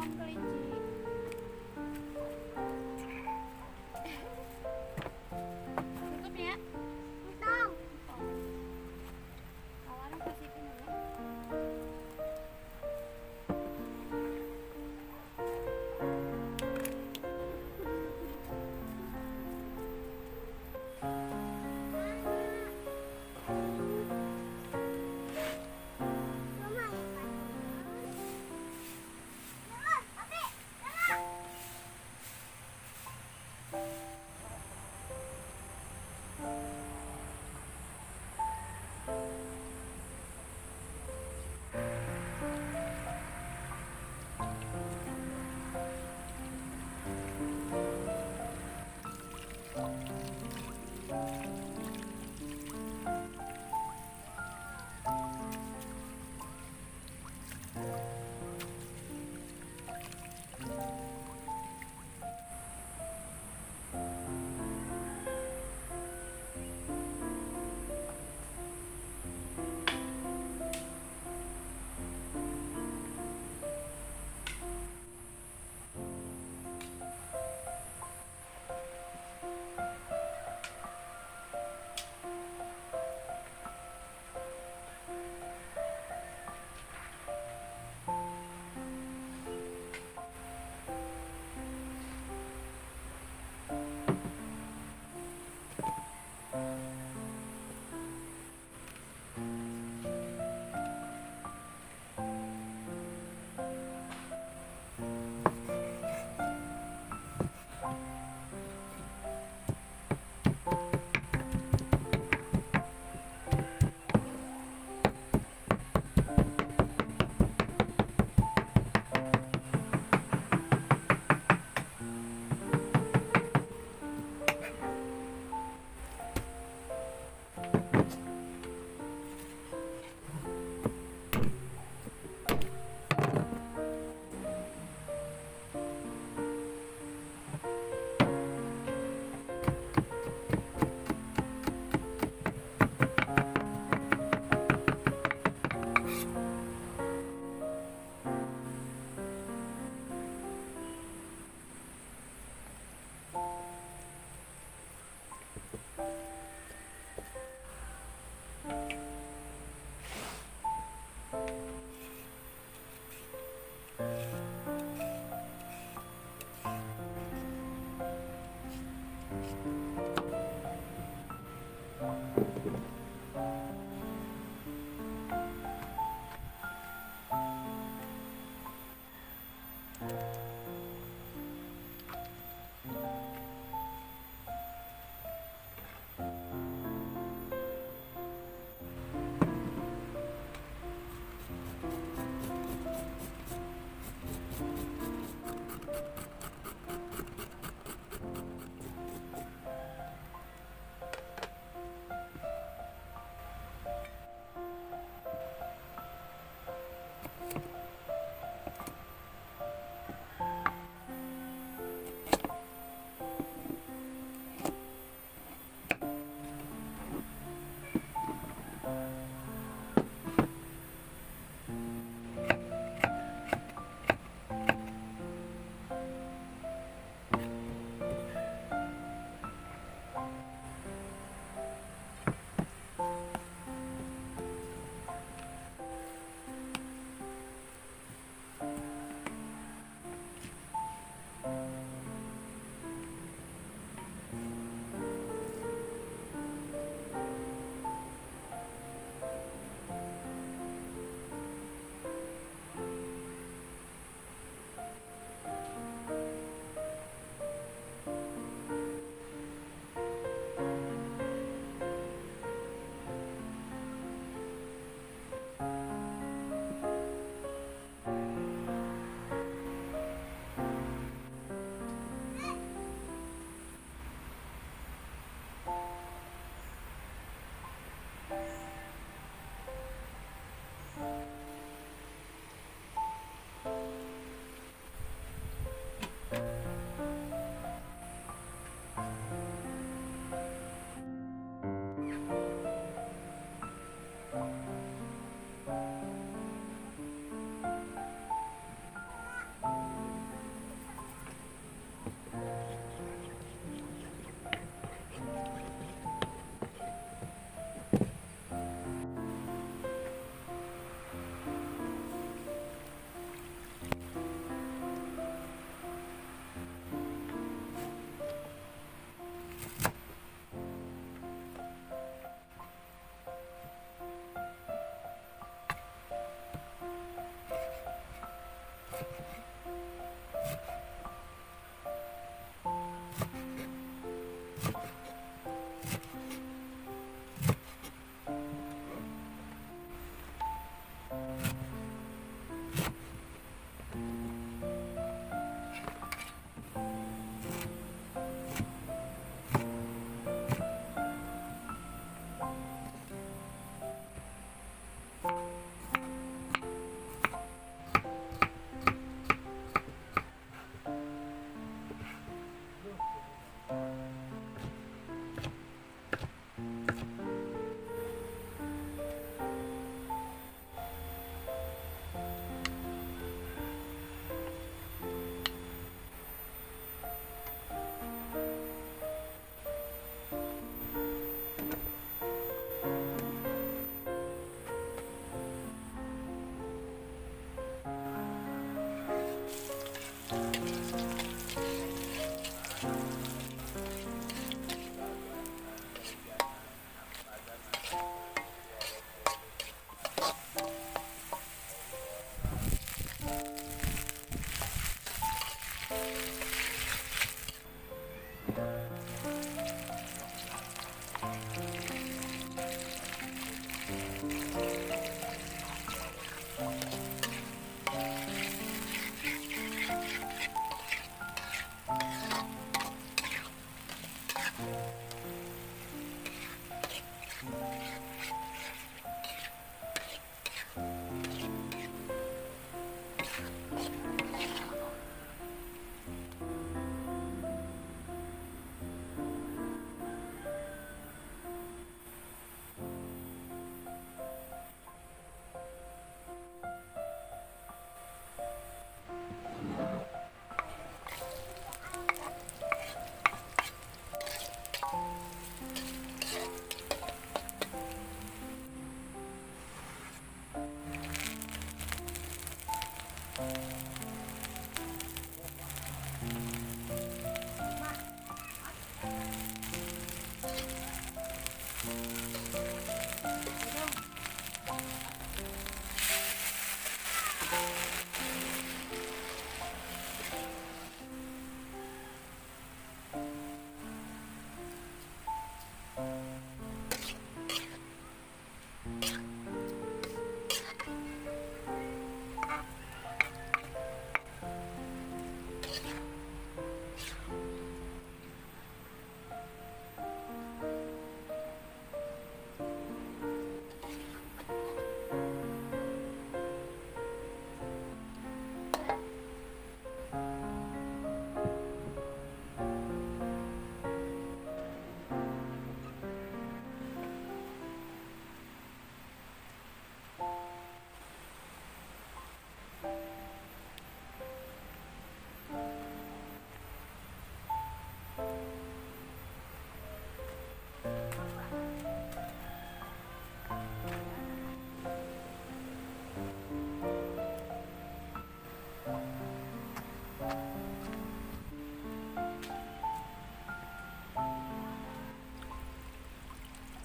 망가리지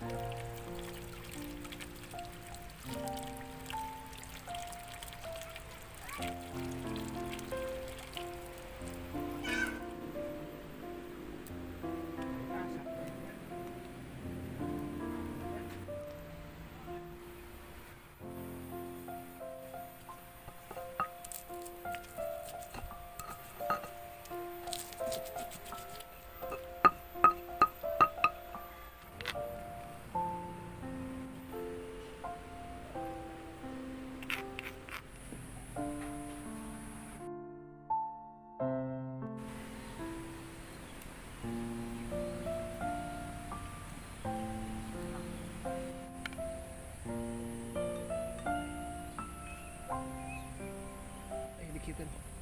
Bye.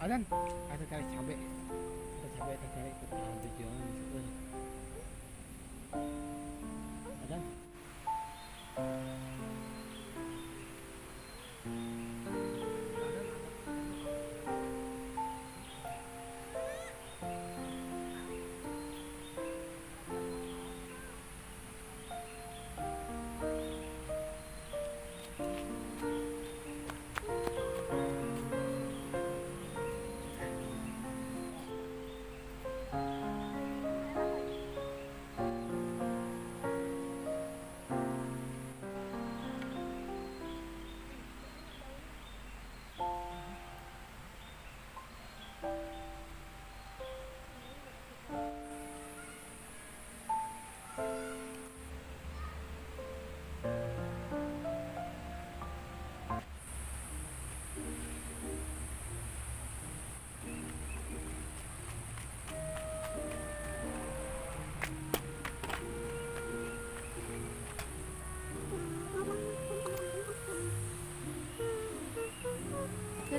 Adan, ada kali cabe. Ada cabe, ada kali itu. Ah, tujuan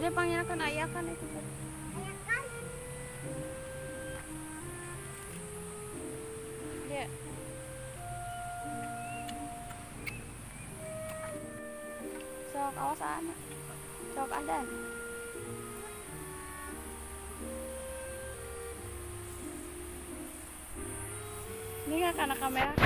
Jadi panggilkan ayah kan itu. Dia. Sok awas anak. Sok adan. Ini nggak karena kamera.